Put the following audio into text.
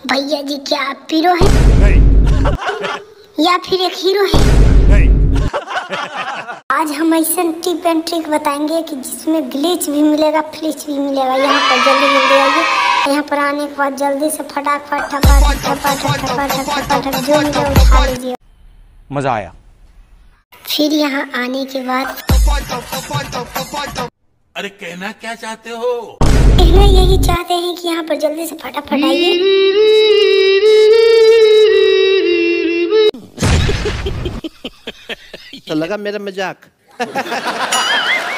भैया जी क्या आप पीरो हैं? या फिर एक हीरो हैं? आज हम ऐसा टिप एंड ट्रिक बताएँगे कि जिसमें ग्लिच भी मिलेगा फ्लिच भी मिलेगा। यहाँ पर जल्दी जल्दी आइए। यहाँ पर आने के बाद जल्दी से फटाफट फटाफट फटाफट फटाफट जो मिले उठा लीजिए। मज़ा आया। फिर यहाँ आने के बाद अरे कहना क्या चाहते हो? कहना यही चाहते हैं कि यहाँ पर जल्दी से फटाफट आइए। तो लगा मेरा मज़ाक।